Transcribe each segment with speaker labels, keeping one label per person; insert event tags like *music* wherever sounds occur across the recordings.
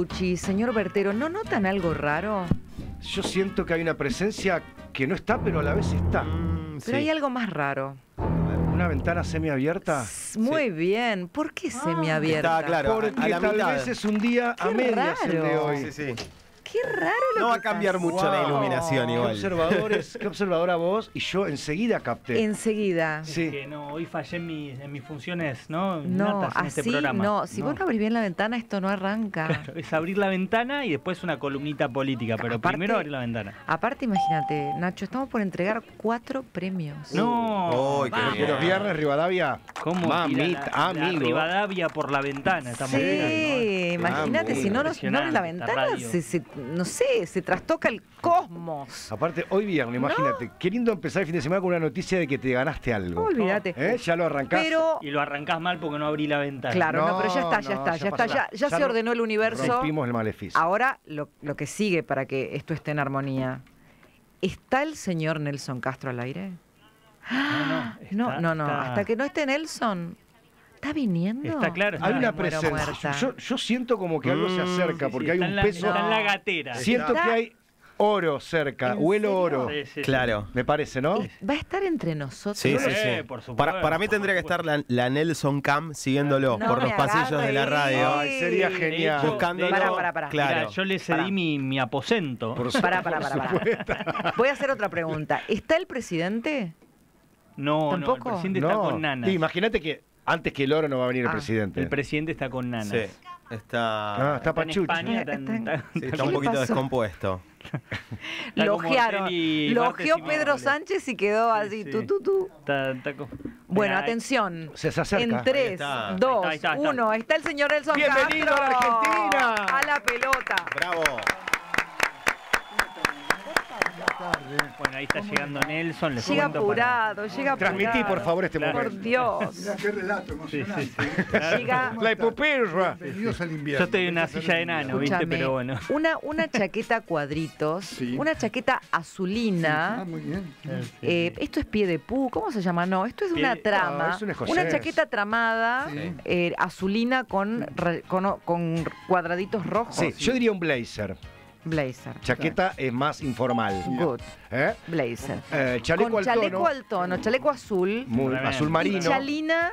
Speaker 1: Tucci, señor Bertero, ¿no notan algo raro?
Speaker 2: Yo siento que hay una presencia que no está, pero a la vez está.
Speaker 3: Mm,
Speaker 1: Pero
Speaker 3: sí.
Speaker 1: hay algo más raro.
Speaker 2: Una ventana semiabierta.
Speaker 1: Muy bien. ¿Por qué semiabierta?
Speaker 3: Está claro.
Speaker 2: Porque
Speaker 3: a la
Speaker 2: tal
Speaker 3: mitad.
Speaker 2: vez es un día a medias el de
Speaker 1: raro.
Speaker 2: hoy.
Speaker 3: Sí, sí.
Speaker 1: Qué raro lo
Speaker 3: No
Speaker 1: que
Speaker 3: va a cambiar mucho la
Speaker 2: Wow.
Speaker 3: iluminación
Speaker 2: Qué
Speaker 3: igual.
Speaker 2: observadores, qué observadora vos. Y yo enseguida capté.
Speaker 1: Enseguida.
Speaker 2: Sí.
Speaker 4: Que no, hoy fallé en mis, en mis funciones, ¿no?
Speaker 1: No,
Speaker 4: Natas en
Speaker 1: así
Speaker 4: este programa.
Speaker 1: no. Si vos no abrís bien la ventana, esto no arranca.
Speaker 4: Claro, es abrir la ventana y después una columnita política, pero
Speaker 1: Aparte-
Speaker 4: primero abrir la ventana.
Speaker 1: Aparte, imagínate, Nacho, estamos por entregar cuatro premios.
Speaker 4: No,
Speaker 3: Uy, qué
Speaker 4: vamos.
Speaker 2: Que los viernes Rivadavia.
Speaker 4: ¿Cómo
Speaker 2: Mamita,
Speaker 4: tira la, la
Speaker 2: amigo.
Speaker 4: Rivadavia por la ventana? Estamos
Speaker 1: Sí,
Speaker 4: mirando.
Speaker 1: imagínate, si no, nos- no abres la
Speaker 4: Impresionante
Speaker 1: ventana,
Speaker 4: radio.
Speaker 1: se, se- no sé, se trastoca el cosmos.
Speaker 2: Aparte, hoy viernes, imagínate, qué lindo empezar el fin de semana con una noticia de que te ganaste algo.
Speaker 1: Olvídate.
Speaker 2: ¿Eh? Ya lo arrancás.
Speaker 1: Pero,
Speaker 4: Y lo arrancás mal porque no abrí la ventana.
Speaker 1: claro, no,
Speaker 2: No,
Speaker 1: pero ya está, ya
Speaker 2: no,
Speaker 1: está,
Speaker 2: ya
Speaker 1: ya está, ya, ya
Speaker 2: Ya
Speaker 1: se ordenó el universo.
Speaker 2: Rompimos el maleficio.
Speaker 1: Ahora, lo, lo que sigue para que esto esté en armonía. ¿Está el señor Nelson Castro al aire?
Speaker 4: No, no,
Speaker 1: No, no, no.
Speaker 4: está-
Speaker 1: Hasta que no esté Nelson. ¿Está viniendo?
Speaker 4: Está claro, está-
Speaker 2: Hay una presencia. Yo, yo siento como que algo se
Speaker 3: Mm,
Speaker 2: acerca,
Speaker 4: Sí, sí,
Speaker 2: porque hay un
Speaker 4: la-
Speaker 2: peso.
Speaker 4: Está en la gatera.
Speaker 2: Siento
Speaker 1: Está-
Speaker 2: que hay oro cerca,
Speaker 1: ¿En
Speaker 2: huelo
Speaker 1: serio?
Speaker 2: oro.
Speaker 4: Sí, sí, sí.
Speaker 3: Claro.
Speaker 2: Me parece, ¿no?
Speaker 1: ¿Va a estar entre nosotros?
Speaker 3: Sí, sí,
Speaker 4: Sí,
Speaker 3: sí.
Speaker 4: por supuesto,
Speaker 3: Para, para mí
Speaker 4: por
Speaker 3: tendría que estar la, la Nelson Cam siguiéndolo
Speaker 1: No
Speaker 3: por los pasillos de la radio.
Speaker 2: Ay, sería genial.
Speaker 4: Hecho,
Speaker 3: Buscándolo.
Speaker 1: Pará, pará, pará.
Speaker 3: Claro.
Speaker 4: Mira, yo le cedí mi, mi aposento.
Speaker 2: Por su-
Speaker 1: Pará, pará,
Speaker 2: por
Speaker 1: pará, pará. Voy a hacer otra pregunta. ¿Está el presidente?
Speaker 4: No, no, el
Speaker 1: ¿Tampoco?
Speaker 4: presidente está con nanas.
Speaker 2: Imagínate que antes que el oro no va a venir
Speaker 1: Ah.
Speaker 2: el presidente.
Speaker 4: El presidente está con nanas.
Speaker 3: Sí. Está,
Speaker 2: Ah, está
Speaker 4: Está en. España,
Speaker 1: Está-
Speaker 4: está-
Speaker 1: está-
Speaker 4: está-
Speaker 3: sí, está
Speaker 1: ¿Qué
Speaker 3: un poquito
Speaker 1: pasó?
Speaker 3: descompuesto.
Speaker 4: Está
Speaker 1: Lo
Speaker 4: como
Speaker 1: ojearon.
Speaker 4: Ortelli,
Speaker 1: Lo
Speaker 4: Bartes
Speaker 1: ojeó
Speaker 4: y
Speaker 1: Pedro. Sánchez y quedó
Speaker 4: Sí,
Speaker 1: así.
Speaker 4: sí.
Speaker 1: Tú, tú, tú.
Speaker 4: Está-
Speaker 1: Bueno,
Speaker 4: Mira,
Speaker 1: atención.
Speaker 2: Se, se acerca.
Speaker 1: En
Speaker 3: Ahí
Speaker 1: 3,
Speaker 3: está.
Speaker 1: 2,
Speaker 4: Ahí está, ahí está.
Speaker 1: 1. Está el señor Nelson
Speaker 2: Bienvenido
Speaker 1: Castro.
Speaker 2: a la Argentina.
Speaker 1: A la pelota.
Speaker 3: Bravo.
Speaker 4: Bueno, ahí está llegando Nelson. Les
Speaker 1: Llega
Speaker 4: para-
Speaker 1: apurado, llega apurado.
Speaker 2: Transmití, por favor, este
Speaker 4: Claro.
Speaker 1: Por
Speaker 2: momento.
Speaker 1: Dios.
Speaker 5: Mirá qué relato
Speaker 4: Sí,
Speaker 5: emocionante.
Speaker 4: sí, sí.
Speaker 1: Llega.
Speaker 2: La epopeya.
Speaker 5: Bienvenidos al invierno.
Speaker 4: Yo estoy en una silla de enano, ¿viste? Pero bueno.
Speaker 1: una, una chaqueta a cuadritos,
Speaker 5: Sí.
Speaker 1: una chaqueta
Speaker 5: Ah,
Speaker 1: azulina.
Speaker 5: muy bien.
Speaker 1: eh, esto es pie de pu, ¿cómo se llama? No, esto es una
Speaker 4: no,
Speaker 1: trama.
Speaker 2: es un escocés.
Speaker 1: una chaqueta tramada,
Speaker 5: Sí.
Speaker 1: eh, azulina con, con, con cuadraditos rojos.
Speaker 2: Sí, yo diría un blazer.
Speaker 1: Blazer.
Speaker 2: Chaqueta es más informal.
Speaker 1: Good.
Speaker 2: ¿Eh?
Speaker 1: Blazer.
Speaker 2: Eh, chaleco
Speaker 1: con
Speaker 2: al
Speaker 1: chaleco
Speaker 2: tono.
Speaker 1: al tono, chaleco azul
Speaker 2: Muy azul
Speaker 1: y
Speaker 2: marino.
Speaker 1: chalina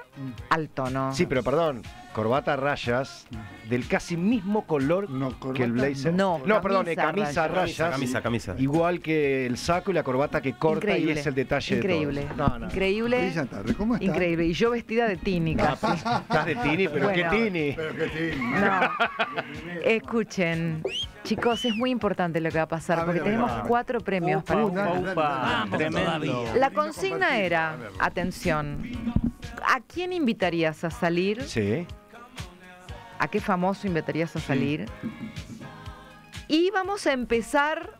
Speaker 1: al tono.
Speaker 2: Sí, pero perdón, corbata a rayas del casi mismo color
Speaker 5: No,
Speaker 2: que el blazer.
Speaker 1: no.
Speaker 2: no perdón,
Speaker 1: camisa a
Speaker 2: camisa a
Speaker 1: rayas.
Speaker 2: rayas.
Speaker 3: Camisa, camisa.
Speaker 2: Igual que el saco y la corbata que corta
Speaker 1: Increíble.
Speaker 2: y es el detalle
Speaker 1: Increíble.
Speaker 2: de todo. No, no.
Speaker 1: Increíble.
Speaker 5: ¿Cómo está?
Speaker 1: Increíble. Y yo vestida de tini casi.
Speaker 2: Estás de tini, pero
Speaker 1: Bueno.
Speaker 2: qué tini.
Speaker 5: Pero que sí.
Speaker 1: No. Escuchen, chicos, es muy importante lo que va a pasar
Speaker 5: A
Speaker 1: porque
Speaker 5: ver,
Speaker 1: tenemos
Speaker 5: ver.
Speaker 1: cuatro premios para
Speaker 5: Upa, dale,
Speaker 4: Upa. Vamos tremendo.
Speaker 1: La consigna era, atención, ¿a quién invitarías a salir?
Speaker 2: Sí.
Speaker 1: ¿A qué famoso invitarías a salir? Y vamos a empezar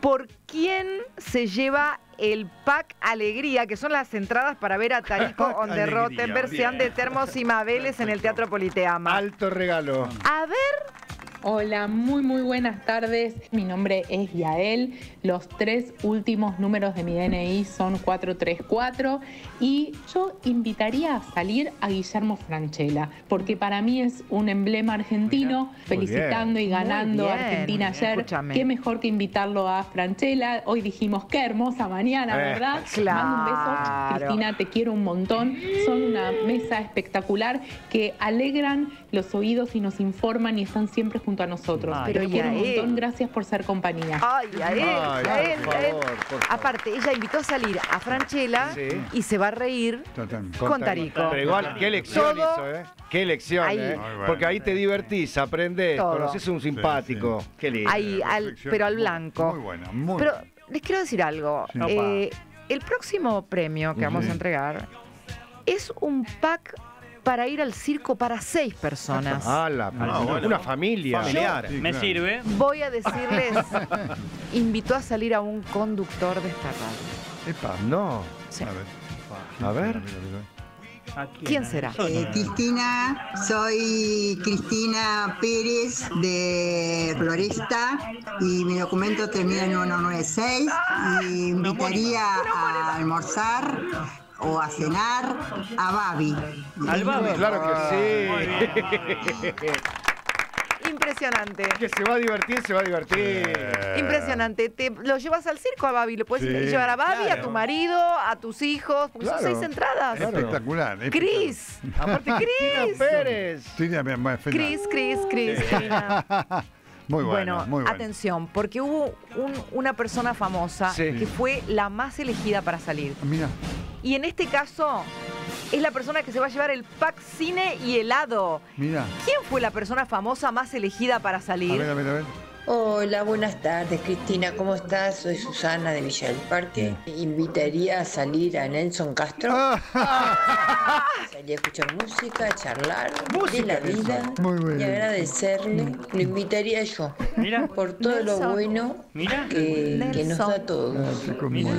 Speaker 1: por quién se lleva el pack Alegría, que son las entradas para ver a Tarico *laughs* on the Rottenberg, Sean de Termos y Mabeles en el Teatro Politeama.
Speaker 2: Alto regalo.
Speaker 1: A ver,
Speaker 6: Hola, muy muy buenas tardes. Mi nombre es Yael. Los tres últimos números de mi DNI son 434 y yo invitaría a salir a Guillermo Franchella porque para mí es un emblema argentino, felicitando y ganando a. Argentina ayer. Qué mejor que invitarlo a Franchella. Hoy dijimos qué hermosa mañana,
Speaker 2: Eh,
Speaker 6: ¿verdad?
Speaker 1: claro.
Speaker 6: Mando un beso, Cristina, te quiero un montón. Son una mesa espectacular que alegran los oídos y nos informan y están siempre junto a nosotros.
Speaker 4: Ay,
Speaker 6: Pero quiero un montón, gracias por ser compañía.
Speaker 1: ay, a él,
Speaker 2: Ay,
Speaker 1: a él,
Speaker 2: por
Speaker 1: a él.
Speaker 2: favor, por favor.
Speaker 1: Aparte, ella invitó a salir a Franchella
Speaker 2: Sí.
Speaker 1: y se va a reír
Speaker 5: Totalmente.
Speaker 1: con Tarico.
Speaker 2: Pero igual, qué lección
Speaker 1: Todo-
Speaker 2: hizo, ¿eh? Qué lección,
Speaker 1: Ahí.
Speaker 2: ¿eh?
Speaker 5: Bueno.
Speaker 2: Porque ahí te divertís, aprendés,
Speaker 1: Todo.
Speaker 2: conoces un simpático. Qué lindo.
Speaker 1: Ahí, al- pero al
Speaker 5: muy-
Speaker 1: blanco.
Speaker 5: Muy buena, muy
Speaker 1: Pero les quiero decir algo.
Speaker 5: Sí.
Speaker 1: Eh, el próximo premio que vamos a entregar es un pack para ir al circo para seis personas. *laughs*
Speaker 2: Ah, la
Speaker 3: Ah, bueno.
Speaker 2: una familia.
Speaker 3: Familiar.
Speaker 4: Me sirve.
Speaker 1: Voy a decirles, *laughs* invitó a salir a un conductor de esta radio.
Speaker 5: Epa.
Speaker 2: No.
Speaker 1: Sí.
Speaker 5: A ver.
Speaker 2: A ver.
Speaker 4: ¿A
Speaker 1: ¿Quién será?
Speaker 7: Eh,
Speaker 4: no.
Speaker 7: Cristina, soy Cristina Pérez de Floresta y mi documento termina en 196 y invitaría a almorzar o a cenar a Babi.
Speaker 4: Al Babi.
Speaker 2: Claro que sí. *laughs*
Speaker 1: Impresionante.
Speaker 2: Que se va a divertir, se va a divertir.
Speaker 5: Eh.
Speaker 1: Impresionante. Te lo llevas al circo a Babi. Lo puedes
Speaker 5: Sí,
Speaker 1: llevar a Babi, a
Speaker 3: claro.
Speaker 1: tu marido, a tus hijos. Porque son
Speaker 2: Claro.
Speaker 1: seis entradas.
Speaker 2: Claro.
Speaker 5: Espectacular.
Speaker 1: Cris.
Speaker 2: Aparte, *laughs*
Speaker 1: Cris.
Speaker 2: Pérez.
Speaker 5: Sí, ya me- me-
Speaker 1: Cris, Cris, Cris. *laughs*
Speaker 5: Muy bueno, muy bueno.
Speaker 1: atención, porque hubo un- una persona famosa
Speaker 2: Sí.
Speaker 1: que fue la más elegida para salir.
Speaker 5: Mira,
Speaker 1: Y en este caso es la persona que se va a llevar el pack cine y helado.
Speaker 5: mira.
Speaker 1: ¿Quién fue la persona famosa más elegida para
Speaker 5: A
Speaker 1: salir?
Speaker 5: ver, a ver, a ver.
Speaker 8: Hola, buenas tardes, Cristina. ¿Cómo estás? Soy Susana de Villa del Parque. Invitaría a salir a Nelson Castro.
Speaker 5: Ah, *laughs*
Speaker 8: Salir a escuchar música, a charlar
Speaker 2: Música,
Speaker 8: de la vida
Speaker 5: Muy bueno.
Speaker 8: y agradecerle. Lo invitaría yo
Speaker 4: Mira,
Speaker 8: por todo
Speaker 1: Nelson.
Speaker 8: lo bueno
Speaker 4: mira.
Speaker 8: que, que nos da todo.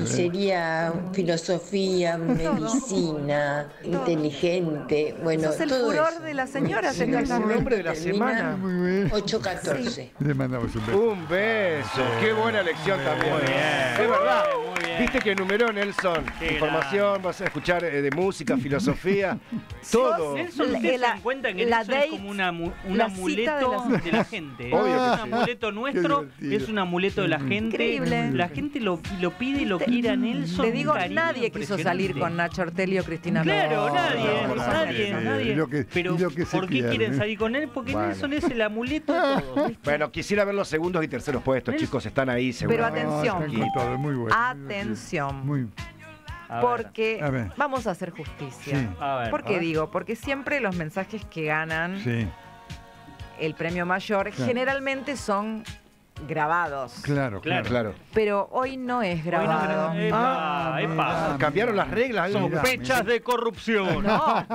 Speaker 8: Sería filosofía, medicina, inteligente, bueno,
Speaker 1: Sos el
Speaker 8: todo
Speaker 1: furor
Speaker 8: eso.
Speaker 1: de las señoras.
Speaker 2: Sí, es el nombre de la
Speaker 8: Termina
Speaker 2: semana.
Speaker 5: Muy bien.
Speaker 8: 8-14.
Speaker 5: Le mandamos un beso.
Speaker 2: Un beso. Qué buena elección también.
Speaker 4: Muy bien.
Speaker 2: Es verdad.
Speaker 4: Muy bien.
Speaker 2: Viste que enumeró Nelson.
Speaker 4: Qué
Speaker 2: Información, vas a escuchar eh, de música, *laughs* filosofía, todo.
Speaker 4: Nelson,
Speaker 1: La-
Speaker 4: ustedes
Speaker 1: la-
Speaker 4: se dan cuenta que
Speaker 1: la
Speaker 4: Nelson es
Speaker 1: date,
Speaker 4: como una un
Speaker 1: la cita de
Speaker 4: amuleto
Speaker 1: las-
Speaker 4: de la gente. ¿eh? *laughs*
Speaker 2: Obvio
Speaker 4: es un
Speaker 2: sí.
Speaker 4: amuleto nuestro, es un amuleto de la gente.
Speaker 1: Increíble.
Speaker 4: La gente lo, lo pide y lo quiere a Nelson.
Speaker 1: Te digo, nadie quiso salir con Nacho Ortelli o Cristina
Speaker 4: Claro,
Speaker 1: Pérez.
Speaker 4: nadie,
Speaker 5: no,
Speaker 4: nadie,
Speaker 5: no,
Speaker 4: nadie.
Speaker 5: lo que-
Speaker 4: Pero,
Speaker 5: lo que
Speaker 4: ¿por qué quieren salir con él? Porque. Nelson es el amuleto de todos. *laughs*
Speaker 2: Bueno, quisiera ver segundos y terceros puestos, chicos, están ahí seguro.
Speaker 1: Pero
Speaker 5: No,
Speaker 1: atención.
Speaker 5: todo, muy bueno.
Speaker 1: Atención.
Speaker 5: Muy,
Speaker 4: A ver,
Speaker 1: Porque
Speaker 5: ver.
Speaker 1: vamos a hacer justicia.
Speaker 5: Sí.
Speaker 4: a ver,
Speaker 1: ¿Por
Speaker 4: a
Speaker 1: qué
Speaker 4: ver.
Speaker 1: digo? Porque siempre los mensajes que ganan
Speaker 5: sí,
Speaker 1: el premio mayor
Speaker 5: Claro.
Speaker 1: generalmente son grabados.
Speaker 5: claro, claro.
Speaker 4: Claro.
Speaker 1: Pero hoy no es grabado.
Speaker 4: pero- epa,
Speaker 5: Ah,
Speaker 4: epa.
Speaker 2: Cambiaron las reglas.
Speaker 4: Sospechas de corrupción.
Speaker 1: No,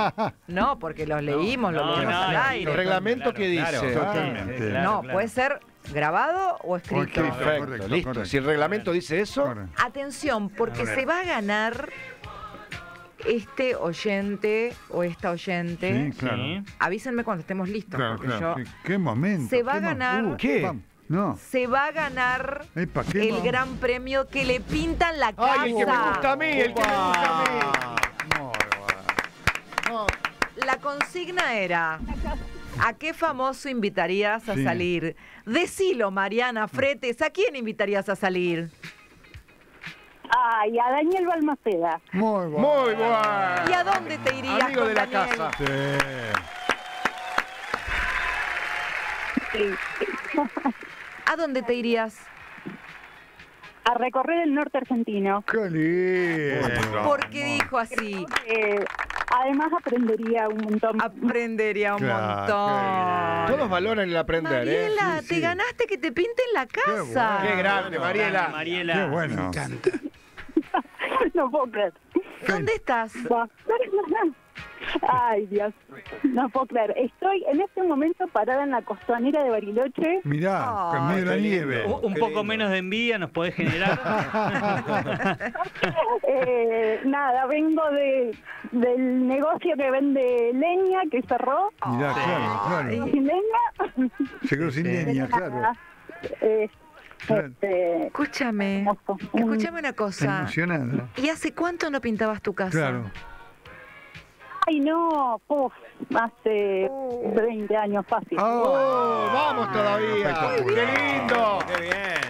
Speaker 1: no, porque los leímos, los
Speaker 4: no,
Speaker 1: leímos
Speaker 4: no,
Speaker 1: al
Speaker 4: no,
Speaker 1: aire.
Speaker 2: El reglamento que dice.
Speaker 3: claro.
Speaker 5: Totalmente.
Speaker 4: claro,
Speaker 1: no,
Speaker 4: claro.
Speaker 1: puede ser grabado o escrito.
Speaker 2: Perfecto,
Speaker 5: Correcto,
Speaker 2: listo.
Speaker 5: correcto.
Speaker 2: Si el reglamento dice eso,
Speaker 5: Ahora,
Speaker 1: Atención, porque se va a ganar este oyente o esta oyente.
Speaker 5: Sí, claro.
Speaker 4: Sí.
Speaker 1: Avísenme cuando estemos listos.
Speaker 5: Claro,
Speaker 1: porque
Speaker 5: claro.
Speaker 1: yo-
Speaker 5: ¿Qué, qué momento.
Speaker 1: Se va a ganar-
Speaker 5: Uh,
Speaker 2: ¿Qué?
Speaker 5: vamos. No.
Speaker 1: Se va a ganar
Speaker 5: Epa,
Speaker 1: el
Speaker 5: mo-
Speaker 1: gran premio que le pintan la casa.
Speaker 2: ¡Ay, el que me gusta a mí! ¡El que me gusta a mí!
Speaker 5: Muy bueno.
Speaker 1: La consigna era. ¿A qué famoso invitarías a
Speaker 5: Sí.
Speaker 1: salir? Decilo, Mariana Fretes, ¿a quién invitarías a salir?
Speaker 9: Ay, a Daniel Balmaceda.
Speaker 5: Muy bueno.
Speaker 2: Muy bueno.
Speaker 1: ¿Y a dónde te irías
Speaker 2: Amigo
Speaker 1: con
Speaker 2: de la
Speaker 1: Daniel?
Speaker 2: casa.
Speaker 5: Sí.
Speaker 1: ¿A dónde te irías?
Speaker 9: A recorrer el norte argentino.
Speaker 5: Qué lindo.
Speaker 1: ¿Por qué dijo así?
Speaker 9: Además aprendería un montón.
Speaker 1: Aprendería un
Speaker 5: Claro,
Speaker 1: montón.
Speaker 2: Todos valoran el aprender, ¿eh?
Speaker 1: Mariela,
Speaker 5: Sí,
Speaker 1: te
Speaker 5: sí.
Speaker 1: ganaste que te pinten la casa.
Speaker 5: bueno.
Speaker 2: Qué grande, Mariela.
Speaker 4: Mariela.
Speaker 5: Qué bueno. *laughs*
Speaker 9: no puedo creer.
Speaker 1: ¿Dónde estás?
Speaker 9: Ay, Dios. No puedo creer. Estoy en este momento parada en la costanera de Bariloche.
Speaker 5: Mirá, con medio de la nieve.
Speaker 4: Un poco
Speaker 3: lindo.
Speaker 4: menos de envidia nos podés generar. *laughs*
Speaker 9: Eh, nada, vengo de del negocio que vende leña, que cerró.
Speaker 5: Mirá, claro, claro.
Speaker 9: Sin leña.
Speaker 5: Se quedó sin leña, claro.
Speaker 9: Eh, este,
Speaker 1: Escúchame. Escúchame una cosa.
Speaker 5: emocionada.
Speaker 1: ¿Y hace cuánto no pintabas tu casa?
Speaker 5: Claro.
Speaker 9: Ay, no, uf, hace 20 años fácil.
Speaker 2: ¡Oh! ¡Vamos todavía! ¡Qué lindo!
Speaker 3: ¡Qué bien!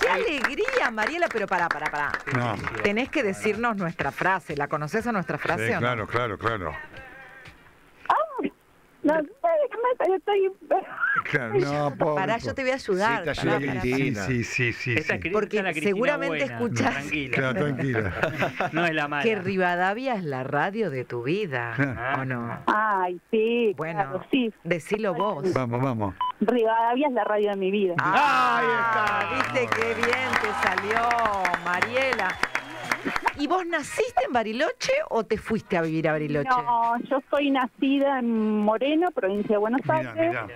Speaker 1: ¡Qué alegría, Mariela! Pero pará, pará, pará.
Speaker 5: No.
Speaker 1: Tenés que decirnos nuestra frase. ¿La conoces a nuestra frase
Speaker 5: Sí,
Speaker 1: o no?
Speaker 5: claro, claro, claro.
Speaker 9: No me estoy...
Speaker 5: Claro, no, *laughs* pobre.
Speaker 1: Pará, yo te voy a ayudar.
Speaker 2: Sí, te ayuda
Speaker 1: pará,
Speaker 2: Cristina.
Speaker 5: Sí, sí, sí,
Speaker 4: Esta
Speaker 5: sí.
Speaker 1: Porque
Speaker 4: es la
Speaker 1: seguramente
Speaker 4: buena.
Speaker 1: escuchás-
Speaker 4: Tranquila.
Speaker 5: Claro, tranquila. *laughs*
Speaker 4: No es la mala.
Speaker 1: Que Rivadavia es la radio de tu vida,
Speaker 5: Ah.
Speaker 1: ¿o no?
Speaker 9: Ay, sí,
Speaker 1: Bueno,
Speaker 9: claro, sí.
Speaker 1: decilo vos.
Speaker 5: Vamos, vamos.
Speaker 9: Rivadavia es la radio de mi vida.
Speaker 1: Ah, viste qué bien te salió, Mariela. ¿Y vos naciste en Bariloche o te fuiste a vivir a Bariloche?
Speaker 9: No, yo soy nacida en Moreno, provincia de Buenos
Speaker 5: Mirá,
Speaker 9: Aires.
Speaker 5: mirá.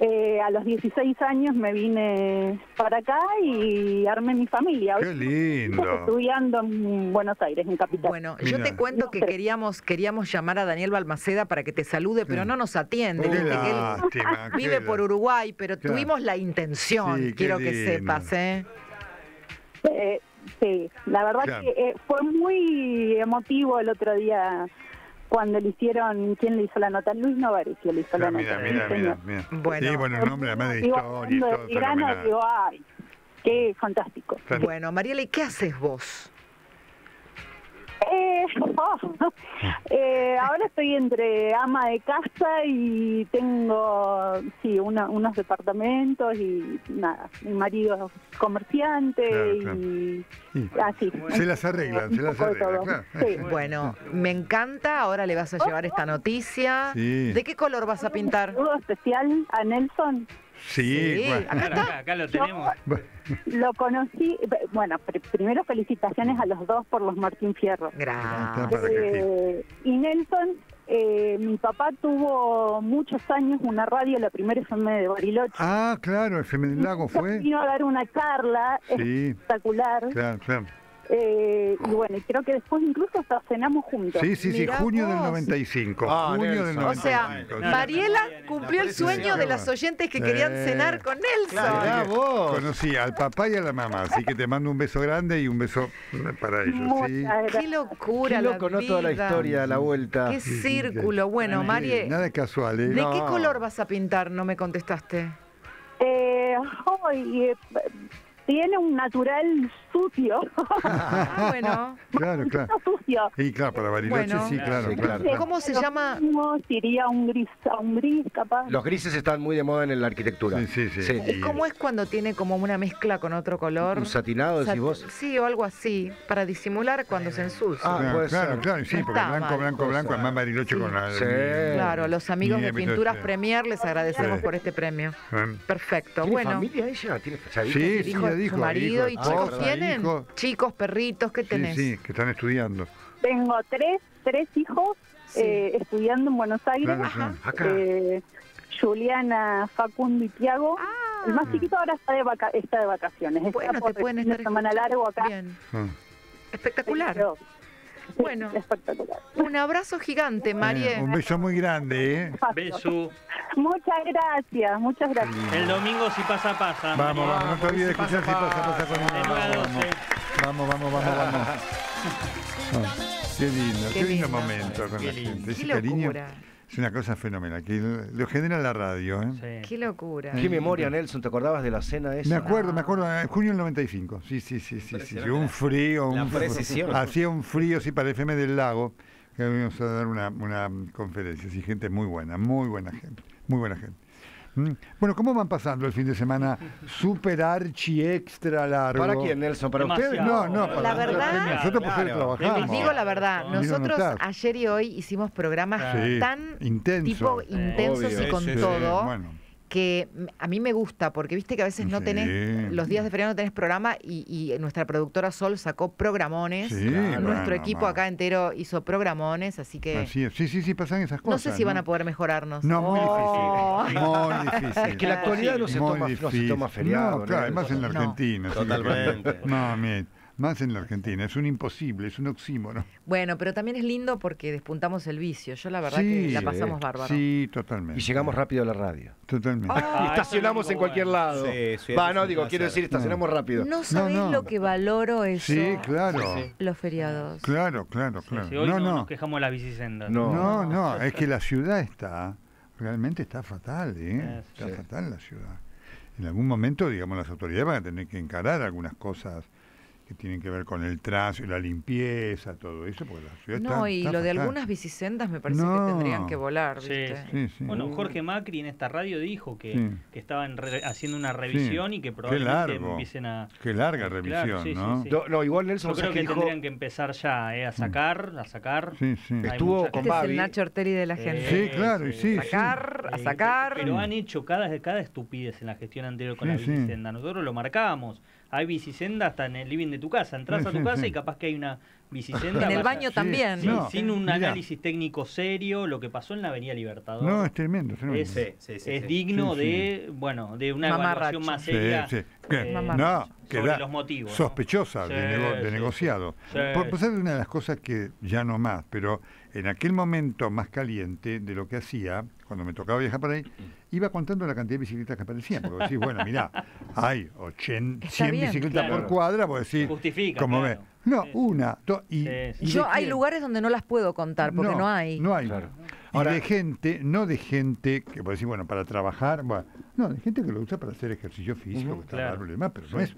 Speaker 9: Eh, a los 16 años me vine para acá y armé mi familia.
Speaker 5: Qué lindo.
Speaker 9: estudiando en Buenos Aires, en Capital.
Speaker 1: Bueno, yo te cuento que queríamos queríamos llamar a Daniel Balmaceda para que te salude, pero no nos atiende.
Speaker 5: Qué
Speaker 1: que él
Speaker 5: lástima. *laughs*
Speaker 1: vive
Speaker 5: qué
Speaker 1: por Uruguay, pero
Speaker 5: Claro.
Speaker 1: tuvimos la intención,
Speaker 5: Sí,
Speaker 1: quiero que
Speaker 5: lindo.
Speaker 1: sepas, ¿eh?
Speaker 9: Eh, sí, la verdad
Speaker 5: Claro.
Speaker 9: que eh, fue muy emotivo el otro día cuando le hicieron, ¿quién le hizo la nota? Luis Novarecio le hizo la
Speaker 5: Mira,
Speaker 9: nota.
Speaker 5: mira,
Speaker 9: sí,
Speaker 5: mira,
Speaker 9: señor.
Speaker 5: mira.
Speaker 1: Bueno.
Speaker 5: Sí, bueno, un nombre además de
Speaker 9: Digo,
Speaker 5: historia y todo.
Speaker 9: de grano, digo, ay, qué fantástico.
Speaker 5: Claro.
Speaker 1: Bueno, Mariela, ¿y qué haces vos?
Speaker 9: Eh, *laughs* eh, ahora estoy entre ama de casa y tengo, sí, una- unos departamentos y nada, mi marido es comerciante
Speaker 5: Claro, claro.
Speaker 9: y
Speaker 5: Sí.
Speaker 9: así.
Speaker 5: Se las arreglan,
Speaker 9: Un
Speaker 5: se las arreglan,
Speaker 9: todo.
Speaker 5: claro.
Speaker 9: Sí.
Speaker 1: Bueno, me encanta, ahora le vas a llevar esta noticia.
Speaker 5: Sí.
Speaker 1: ¿De qué color vas a pintar?
Speaker 9: saludo especial a Nelson.
Speaker 5: Sí,
Speaker 1: Sí,
Speaker 5: bueno.
Speaker 1: acá
Speaker 4: acá, acá lo tenemos.
Speaker 9: Lo conocí, bueno, pr- primero felicitaciones a los dos por los Martín Fierro.
Speaker 1: Gracias.
Speaker 9: Eh, y Nelson, eh, mi papá tuvo muchos años una radio, la primera FM de Bariloche.
Speaker 5: Ah, claro, el Femen del Lago fue.
Speaker 9: Vino a dar una charla
Speaker 5: Sí,
Speaker 9: espectacular.
Speaker 5: claro, claro.
Speaker 9: Eh, y bueno, y creo que después incluso hasta cenamos juntos.
Speaker 5: Sí, sí, sí,
Speaker 1: Mirá
Speaker 5: junio del
Speaker 1: vos.
Speaker 5: 95.
Speaker 2: Ah,
Speaker 5: junio del
Speaker 1: O
Speaker 5: 95.
Speaker 1: sea,
Speaker 4: No,
Speaker 1: Mariela
Speaker 4: no,
Speaker 1: cumplió el sueño de las oyentes que querían
Speaker 5: Eh,
Speaker 1: cenar con Nelson.
Speaker 2: Mirá vos.
Speaker 5: Conocí al papá y a la mamá, así que te mando un beso grande y un beso para ellos.
Speaker 1: Qué locura
Speaker 2: Qué loco,
Speaker 1: la
Speaker 2: ¿no? Toda la
Speaker 1: vida.
Speaker 2: historia, la vuelta.
Speaker 1: Qué círculo. Bueno,
Speaker 5: Sí,
Speaker 1: Marie,
Speaker 5: Nada casual, ¿eh?
Speaker 1: ¿de
Speaker 2: No.
Speaker 1: qué color vas a pintar? No me contestaste.
Speaker 9: Eh, ay, eh, tiene un natural sucio. *laughs*
Speaker 1: Ah, bueno.
Speaker 5: Claro, claro.
Speaker 9: sucio.
Speaker 5: Y claro, para Bariloche
Speaker 1: Bueno.
Speaker 5: sí, claro,
Speaker 2: Sí,
Speaker 5: claro.
Speaker 2: claro.
Speaker 1: ¿Cómo se
Speaker 9: Los
Speaker 1: llama?
Speaker 9: Iría un gris, a un gris capaz.
Speaker 2: Los grises están muy de moda en la arquitectura.
Speaker 5: Sí, sí, sí.
Speaker 1: ¿Y cómo es cuando tiene como una mezcla con otro color?
Speaker 2: Un satinado, decís
Speaker 1: Sat-
Speaker 2: vos.
Speaker 1: Sí, o algo así, para disimular cuando se ensucia.
Speaker 2: Ah,
Speaker 5: Claro,
Speaker 2: puede
Speaker 5: claro,
Speaker 2: ser.
Speaker 5: claro, sí,
Speaker 1: No
Speaker 5: porque
Speaker 1: está
Speaker 5: blanco,
Speaker 1: mal.
Speaker 5: blanco, blanco, además Bariloche
Speaker 1: Sí.
Speaker 5: con la...
Speaker 2: Sí.
Speaker 1: Claro, los amigos de Pinturas
Speaker 5: sí.
Speaker 1: Premier les agradecemos
Speaker 5: Sí.
Speaker 1: por este premio.
Speaker 5: Eh,
Speaker 1: Perfecto.
Speaker 2: ¿Tiene
Speaker 1: Bueno,
Speaker 2: familia ella? ¿Tiene.
Speaker 5: Sí, sí,
Speaker 1: dijo
Speaker 5: ya dijo.
Speaker 1: su marido y
Speaker 5: hijo,
Speaker 1: chicos tienen.
Speaker 5: hijo.
Speaker 1: Chicos, perritos, ¿qué
Speaker 5: Sí,
Speaker 1: tenés?
Speaker 5: sí, que están estudiando.
Speaker 9: Tengo tres, tres hijos
Speaker 1: Sí.
Speaker 9: eh, estudiando en Buenos Aires.
Speaker 5: Claro, claro.
Speaker 2: Acá.
Speaker 9: Eh, Juliana, Facundo y Tiago.
Speaker 1: Ah.
Speaker 9: El más chiquito ahora está de, vaca- está de vacaciones. Está
Speaker 1: Bueno,
Speaker 9: por
Speaker 1: te pueden estar
Speaker 9: semana largo acá.
Speaker 1: Bien.
Speaker 5: Ah.
Speaker 1: Espectacular.
Speaker 9: Pero- sí, *laughs*
Speaker 1: Bueno.
Speaker 9: Espectacular.
Speaker 1: Un abrazo gigante.
Speaker 5: Eh, un beso muy grande, ¿eh?
Speaker 4: Beso.
Speaker 9: Muchas gracias, muchas gracias.
Speaker 4: El domingo si pasa, pasa.
Speaker 5: Vamos, vamos, no te olvides de escuchar si pasa, pasa con vamos, vamos, vamos, vamos, vamos. Ah, Qué lindo,
Speaker 1: Qué
Speaker 5: qué, lindo
Speaker 1: lindo.
Speaker 5: momento con
Speaker 4: Qué
Speaker 5: la gente.
Speaker 1: Qué
Speaker 5: Ese cariño. Es una cosa fenomenal, que lo, genera la radio, ¿eh?
Speaker 4: Sí.
Speaker 1: Qué locura.
Speaker 2: Qué memoria, Nelson. ¿Te acordabas de la cena
Speaker 5: Me
Speaker 2: esa?
Speaker 5: acuerdo, me acuerdo, en junio del 95. Sí, sí, sí, sí, sí, sí, Un frío,
Speaker 3: La
Speaker 5: un
Speaker 3: precisión.
Speaker 5: Hacía un frío, sí, para el FM del Lago, que íbamos a dar una, una conferencia. Sí, gente muy buena, muy buena gente, muy buena gente. Mm. Bueno, ¿cómo van pasando el fin de semana? Super archi extra largo.
Speaker 2: ¿Para quién, Nelson? ¿Para ustedes?
Speaker 5: No, no, para
Speaker 1: La verdad-
Speaker 5: nosotros por ser
Speaker 3: Claro.
Speaker 5: trabajamos.
Speaker 1: Les digo la verdad, nosotros ayer y hoy hicimos programas
Speaker 5: Sí,
Speaker 1: tan
Speaker 5: intenso.
Speaker 1: tipo intensos
Speaker 2: Obvio.
Speaker 1: y con
Speaker 3: Sí, sí, sí.
Speaker 1: todo
Speaker 5: Bueno,
Speaker 1: que a mí me gusta porque viste que a veces no
Speaker 5: Sí.
Speaker 1: tenés los días de feriado no tenés programa y, y nuestra productora Sol sacó programones.
Speaker 5: sí,
Speaker 1: Nuestro
Speaker 5: bueno,
Speaker 1: equipo acá entero hizo programones, así que
Speaker 5: Así es. Sí, sí, sí, pasan esas
Speaker 1: no
Speaker 5: cosas.
Speaker 1: sé si van a poder mejorarnos.
Speaker 5: No, muy
Speaker 1: Oh.
Speaker 5: difícil. Muy difícil.
Speaker 2: Es que la actualidad no se,
Speaker 5: Muy
Speaker 2: toma, no se toma feriado.
Speaker 5: No, claro, además en la
Speaker 1: No.
Speaker 5: Argentina.
Speaker 3: Totalmente. *laughs*
Speaker 5: No, mire, más en la Argentina. Es un imposible, es un oxímono.
Speaker 1: Bueno, pero también es lindo porque despuntamos el vicio. Yo la verdad que la pasamos bárbaro.
Speaker 5: Sí, totalmente.
Speaker 2: Y llegamos rápido a la radio.
Speaker 5: Totalmente.
Speaker 2: y *laughs* estacionamos en cualquier
Speaker 4: bueno.
Speaker 2: lado.
Speaker 3: Sí, sí,
Speaker 2: Va, no, digo,
Speaker 3: placer.
Speaker 2: quiero decir, estacionamos rápido.
Speaker 1: No sabéis
Speaker 5: no.
Speaker 1: lo que valoro eso.
Speaker 5: Sí, claro.
Speaker 1: Los feriados.
Speaker 5: Claro, claro, claro.
Speaker 4: sí, hoy
Speaker 5: no,
Speaker 4: no,
Speaker 5: no.
Speaker 4: nos quejamos de las bicisendas.
Speaker 2: No.
Speaker 5: No, no, es que la ciudad está, realmente está fatal, ¿eh?
Speaker 4: Sí,
Speaker 5: Está
Speaker 2: sí.
Speaker 5: fatal la ciudad. En algún momento, digamos, las autoridades van a tener que encarar algunas cosas que tienen que ver con el tránsito, la limpieza, todo eso, porque la ciudad está
Speaker 1: No, y
Speaker 5: está
Speaker 1: lo de algunas bicisendas me parece
Speaker 5: No.
Speaker 1: que tendrían que volar,
Speaker 4: Sí,
Speaker 1: ¿viste?
Speaker 5: Sí, sí.
Speaker 4: Bueno, Jorge Macri en esta radio dijo que,
Speaker 5: Sí.
Speaker 4: que estaban re- haciendo una revisión y que probablemente
Speaker 5: largo.
Speaker 4: empiecen a...
Speaker 5: Qué larga revisión, ¿no?
Speaker 4: sí.
Speaker 2: No, no, igual Nelson
Speaker 4: Yo creo
Speaker 2: ¿sabes
Speaker 4: que
Speaker 2: dijo?
Speaker 4: tendrían que empezar ya eh, a sacar, a sacar.
Speaker 5: Sí, sí.
Speaker 4: Hay
Speaker 2: Estuvo
Speaker 4: mucha-
Speaker 2: con
Speaker 1: Este es el. Nacho Orteri de la gente.
Speaker 5: Sí, claro, y sí, sí.
Speaker 1: Sacar, a
Speaker 4: Eh,
Speaker 1: sacar.
Speaker 4: Pero han hecho cada, cada estupidez en la gestión anterior con
Speaker 5: Sí,
Speaker 4: la
Speaker 5: sí.
Speaker 4: bicisenda. Nosotros lo marcábamos. Hay bicisenda hasta en el living de tu casa. Entras a tu casa y *laughs* capaz que hay una bicisenda.
Speaker 1: En el baño también.
Speaker 4: Sí,
Speaker 5: No,
Speaker 4: sin un
Speaker 5: mira.
Speaker 4: análisis técnico serio, lo que pasó en la Avenida Libertador.
Speaker 5: No, es tremendo. es tremendo.
Speaker 4: es,
Speaker 3: Sí, sí, sí,
Speaker 4: es
Speaker 3: sí.
Speaker 4: digno
Speaker 5: Sí,
Speaker 4: de, bueno, de una
Speaker 1: Mamarracho.
Speaker 4: evaluación más seria. eh,
Speaker 5: no, que
Speaker 4: sobre
Speaker 5: da-
Speaker 4: los motivos, ¿no?
Speaker 5: sospechosa de,
Speaker 4: Sí,
Speaker 5: nego- de
Speaker 4: sí,
Speaker 5: negociado.
Speaker 4: sí.
Speaker 5: Por,
Speaker 4: Sí,
Speaker 5: por ser una de las cosas que ya no más, pero en aquel momento más caliente de lo que hacía, cuando me tocaba viajar por ahí, iba contando la cantidad de bicicletas que aparecían. Porque decís, bueno, mirá, *laughs* hay 80,
Speaker 1: Está
Speaker 5: 100
Speaker 1: bien.
Speaker 5: bicicletas
Speaker 4: Claro.
Speaker 5: por cuadra, pues decís,
Speaker 4: Justifica,
Speaker 5: como
Speaker 4: claro.
Speaker 5: ve, No, una. dos, y,
Speaker 4: Sí, sí.
Speaker 5: y
Speaker 1: Yo hay
Speaker 5: quién?
Speaker 1: lugares donde no las puedo contar porque no, hay.
Speaker 5: No hay.
Speaker 2: Claro.
Speaker 5: Y
Speaker 2: Ahora-
Speaker 5: de gente, no de gente que puede decir, bueno, para trabajar, bueno, no, de gente que lo usa para hacer ejercicio físico,
Speaker 2: Ujú,
Speaker 5: que está
Speaker 4: claro.
Speaker 5: y demás, pero no es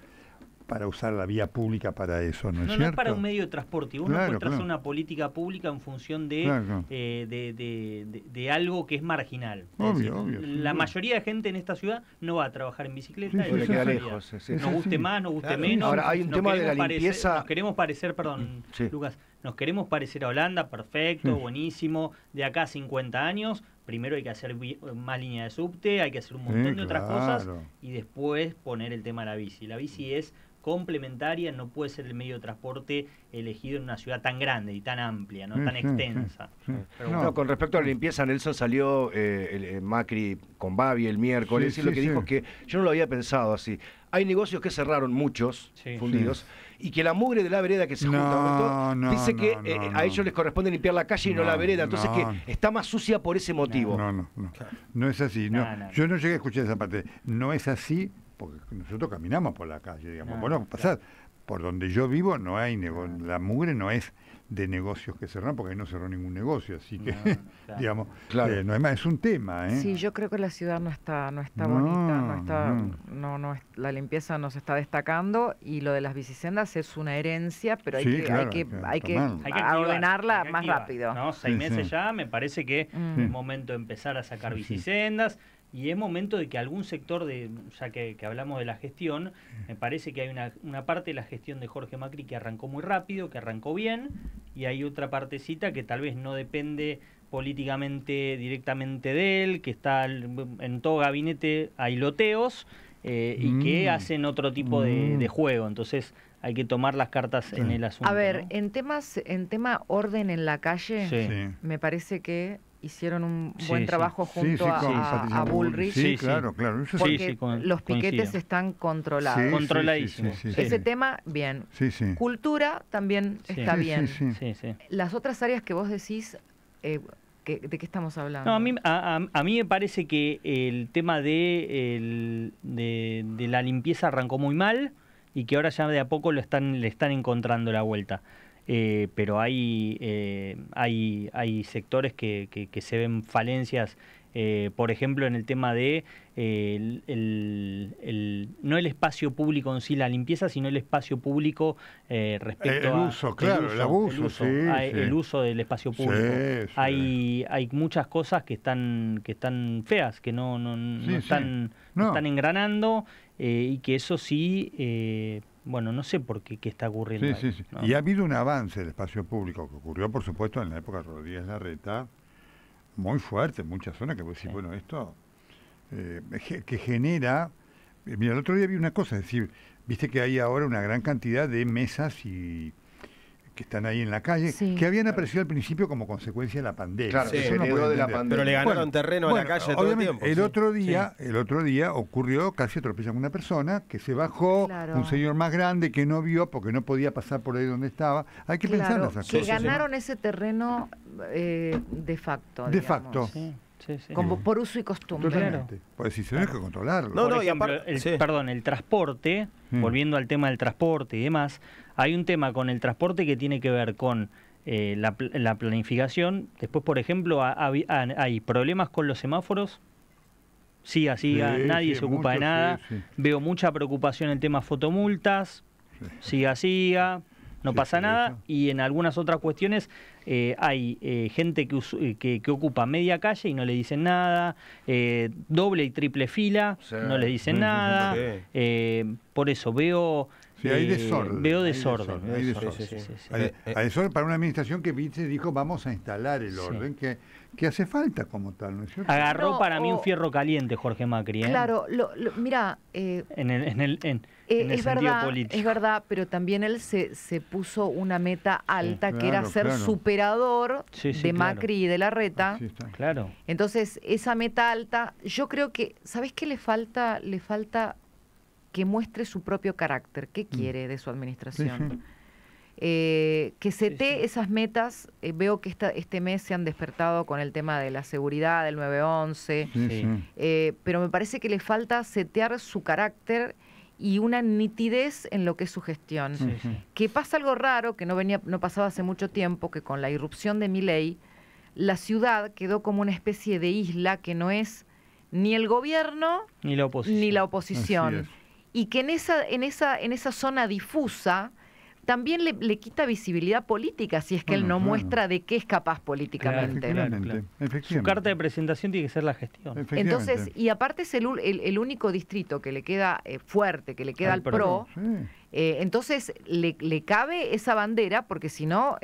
Speaker 5: para usar la vía pública para eso, ¿no es
Speaker 10: No, no
Speaker 5: cierto?
Speaker 10: es para un medio de transporte. Vos
Speaker 5: Claro,
Speaker 10: no puedes trazar
Speaker 5: claro.
Speaker 10: una política pública en función de,
Speaker 5: Claro, claro.
Speaker 10: eh, de, de- de- de algo que es marginal. Es
Speaker 5: Obvio,
Speaker 10: decir,
Speaker 5: obvio,
Speaker 10: La mañaría de gente en esta ciudad no va a trabajar en bicicleta.
Speaker 5: Sí, sí,
Speaker 2: lejos.
Speaker 10: Nos guste más, nos guste
Speaker 3: Claro.
Speaker 10: menos.
Speaker 2: Ahora, hay un
Speaker 10: nos
Speaker 2: tema de
Speaker 10: queremos
Speaker 2: la
Speaker 10: parecer-
Speaker 2: limpieza-
Speaker 10: nos queremos parecer, perdón,
Speaker 2: Sí.
Speaker 10: Lucas, nos queremos parecer a Holanda, perfecto,
Speaker 5: Sí.
Speaker 10: buenísimo. De acá a 50 años, primero hay que hacer más línea de subte, hay que hacer un
Speaker 5: Sí,
Speaker 10: montón de otras cosas y después poner el tema de la bici. La bici es complementaria, no puede ser el medio de transporte elegido en una ciudad tan grande y tan amplia, no tan extensa. Pero
Speaker 5: No,
Speaker 2: No, con respecto a la limpieza, Nelson salió eh, el, eh, Macri con Babi el miércoles
Speaker 5: Sí,
Speaker 2: y lo que
Speaker 5: sí.
Speaker 2: dijo es que yo no lo había pensado así. Hay negocios que cerraron muchos,
Speaker 10: Sí.
Speaker 2: fundidos, y que la mugre de la vereda que se junta
Speaker 5: No,
Speaker 2: con todo,
Speaker 5: no,
Speaker 2: dice
Speaker 5: no,
Speaker 2: que
Speaker 5: no,
Speaker 2: eh,
Speaker 5: no.
Speaker 2: a ellos les corresponde limpiar la calle y no,
Speaker 5: No,
Speaker 2: la vereda, entonces
Speaker 5: no.
Speaker 2: que está más sucia por ese motivo.
Speaker 5: No, no, no. No es así. No.
Speaker 10: No, no.
Speaker 5: Yo no llegué a escuchar esa parte. No es así porque nosotros caminamos por la calle, digamos.
Speaker 10: No,
Speaker 5: bueno,
Speaker 10: no,
Speaker 5: pasar por donde yo vivo no hay nego la mugre no es de negocios que cerraron porque ahí no cerró ningún negocio, así que
Speaker 10: No, *laughs* claro.
Speaker 5: digamos,
Speaker 2: Claro.
Speaker 5: eh, no es más, es un tema, ¿eh?
Speaker 1: Sí, yo creo que la ciudad no está, no está
Speaker 5: No,
Speaker 1: bonita, no está,
Speaker 5: no.
Speaker 1: no, la limpieza no se está destacando y lo de las bicisendas es una herencia, pero hay
Speaker 5: Sí,
Speaker 1: que,
Speaker 5: claro,
Speaker 1: hay que,
Speaker 5: hay que
Speaker 1: hay que
Speaker 5: tomarlo.
Speaker 10: Hay que
Speaker 1: a-
Speaker 10: activar,
Speaker 1: ordenarla
Speaker 10: hay que
Speaker 1: más rápido.
Speaker 10: ¿no? Seis
Speaker 5: Sí,
Speaker 10: meses
Speaker 5: sí.
Speaker 10: ya, me parece que
Speaker 1: Mm.
Speaker 10: es momento de empezar a sacar
Speaker 5: Sí, sí.
Speaker 10: bicisendas y es momento de que algún sector, de ya que, que hablamos de la gestión, me parece que hay una, una parte de la gestión de Jorge Macri que arrancó muy rápido, que arrancó bien, y hay otra partecita que tal vez no depende políticamente directamente de él, que está en todo gabinete hay loteos. eh, y que
Speaker 5: Mm.
Speaker 10: hacen otro tipo de,
Speaker 5: Mm.
Speaker 10: de juego, entonces hay que tomar las cartas en el asunto.
Speaker 1: A ver,
Speaker 10: ¿no?
Speaker 1: en temas, en tema orden en la calle,
Speaker 10: Sí.
Speaker 5: Sí.
Speaker 1: me parece que hicieron un
Speaker 10: Sí,
Speaker 1: buen
Speaker 10: sí.
Speaker 1: trabajo
Speaker 5: Sí,
Speaker 1: junto
Speaker 5: sí,
Speaker 1: a, a-. Bullrich.
Speaker 5: Sí, claro, claro. Eso sí.
Speaker 1: Porque
Speaker 10: Sí, sí, con-
Speaker 1: los piquetes
Speaker 10: coincido.
Speaker 1: están controlados.
Speaker 5: Sí,
Speaker 10: Controladísimo.
Speaker 5: sí, sí,
Speaker 10: Sí.
Speaker 1: Ese tema, bien.
Speaker 5: Sí, sí.
Speaker 1: Cultura también
Speaker 10: Sí.
Speaker 1: está
Speaker 5: Sí,
Speaker 1: bien.
Speaker 5: sí, sí.
Speaker 10: Sí, sí.
Speaker 1: Las otras áreas que vos decís, eh, que- ¿de qué estamos hablando?
Speaker 10: No, a mí, a, a- a mí me parece que el tema de, el- de, de la limpieza arrancó muy mal y que ahora ya de a poco lo están, le están encontrando la vuelta. Eh, pero hay, eh, hay, hay sectores que, que- que se ven falencias, eh, por ejemplo, en el tema de eh, el, el- el- no el espacio público en sí, la limpieza, sino el espacio público eh, respecto
Speaker 5: El
Speaker 10: a-
Speaker 5: uso, claro, el abuso, sí,
Speaker 10: a-
Speaker 5: sí.
Speaker 10: el uso del espacio público.
Speaker 5: sí.
Speaker 10: Hay, hay muchas cosas que están, que están feas, que no, no, no están, no están engranando y que eso sí, eh, bueno, no sé por qué, qué está ocurriendo.
Speaker 5: Sí,
Speaker 10: ahí,
Speaker 5: sí, sí.
Speaker 10: ¿no?
Speaker 5: Y ha habido un avance del espacio público que ocurrió, por supuesto, en la época de Rodríguez Larreta, muy fuerte en muchas zonas que vos decís, bueno, esto eh, que genera. eh, Mira, el otro día vi una cosa, es decir, viste que hay ahora una gran cantidad de mesas y que están ahí en la calle,
Speaker 1: Sí.
Speaker 5: que habían aparecido al principio como consecuencia de la pandemia.
Speaker 2: Claro,
Speaker 3: Sí,
Speaker 5: puede
Speaker 2: de la pandemia.
Speaker 3: Pero le ganaron
Speaker 5: Bueno,
Speaker 3: terreno a la calle todo el tiempo.
Speaker 5: El
Speaker 3: sí.
Speaker 5: otro día, el otro día ocurrió, casi atropellan a una persona que se bajó,
Speaker 1: Claro.
Speaker 5: un señor más grande que no vio porque no podía pasar por ahí donde estaba. Hay que pensar en esas
Speaker 1: que
Speaker 5: cosas. ¿no?
Speaker 1: ganaron ese terreno eh, de facto.
Speaker 5: De
Speaker 1: digamos.
Speaker 5: facto.
Speaker 10: Sí, sí, sí.
Speaker 1: Como por uso y costumbre.
Speaker 5: Totalmente. Pues si se hay que controlarlo.
Speaker 3: No,
Speaker 10: Por
Speaker 3: no, y
Speaker 10: ejemplo,
Speaker 3: aparte-
Speaker 10: el,
Speaker 3: sí.
Speaker 10: perdón, el transporte,
Speaker 5: Mm.
Speaker 10: volviendo al tema del transporte y demás, hay un tema con el transporte que tiene que ver con eh, la, pl- la planificación. Después, por ejemplo, ha- ha- ha- hay problemas con los semáforos. Siga, siga,
Speaker 5: Sí,
Speaker 10: nadie
Speaker 5: sí,
Speaker 10: se ocupa de nada.
Speaker 5: sí, sí.
Speaker 10: Veo mucha preocupación en el tema fotomultas.
Speaker 5: Sí.
Speaker 10: Siga, siga. No
Speaker 5: Sí,
Speaker 10: pasa
Speaker 5: sí,
Speaker 10: nada.
Speaker 5: eso.
Speaker 10: Y en algunas otras cuestiones eh, hay eh, gente que, eh, que, que ocupa media calle y no le dicen nada. eh, doble y triple fila, no le dicen nada. Eh, por eso veo.
Speaker 5: Sí, hay desorden,
Speaker 10: Veo
Speaker 5: hay
Speaker 10: desorden.
Speaker 5: hay desorden. para una administración que viste dijo vamos a instalar el
Speaker 10: Sí.
Speaker 5: orden que, que hace falta como tal, ¿no es cierto?
Speaker 10: Agarró
Speaker 1: No,
Speaker 10: para mí un fierro caliente Jorge Macri. ¿eh?
Speaker 1: Claro, lo, lo- mira, eh,
Speaker 10: En el, en el, en,
Speaker 1: eh,
Speaker 10: en el
Speaker 1: es
Speaker 10: sentido
Speaker 1: verdad,
Speaker 10: político.
Speaker 1: es verdad, pero también él se, se puso una meta alta que era ser
Speaker 5: claro.
Speaker 1: superador
Speaker 10: Sí, sí,
Speaker 1: de
Speaker 10: claro.
Speaker 1: Macri y de.
Speaker 5: Así está.
Speaker 10: Claro.
Speaker 1: Entonces, esa meta alta, yo creo que, ¿sabes qué le falta? Le falta que muestre su propio carácter. ¿Qué quiere de su
Speaker 5: Mm. Sí,
Speaker 1: administración?
Speaker 5: sí.
Speaker 1: Eh, que setee
Speaker 10: sí.
Speaker 1: esas metas. eh, veo que esta, este mes se han despertado con el tema de la seguridad, del 911.
Speaker 5: Sí,
Speaker 10: Sí.
Speaker 5: sí.
Speaker 1: eh, pero me parece que le falta setear su carácter y una nitidez en lo que es su gestión.
Speaker 10: Sí, sí.
Speaker 1: Que pasa algo raro que no venía, no pasaba hace mucho tiempo, que con la irrupción de Milei, la ciudad quedó como una especie de isla que no es ni el gobierno
Speaker 10: Ni la oposición.
Speaker 1: ni la oposición. Y que en esa, en esa, en esa zona difusa también le, le quita visibilidad política si es que él no
Speaker 5: claro.
Speaker 1: muestra de qué es capaz políticamente.
Speaker 10: Claro,
Speaker 5: Efectivamente,
Speaker 10: claro.
Speaker 5: efectivamente.
Speaker 10: Su carta de presentación tiene que ser la gestión.
Speaker 1: Entonces, y aparte es el, el- el único distrito que le queda eh, fuerte, que le queda
Speaker 10: Al
Speaker 1: al
Speaker 10: PRO.
Speaker 1: PRO,
Speaker 5: Sí.
Speaker 1: eh, entonces le, le cabe esa bandera porque si no,